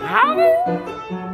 How?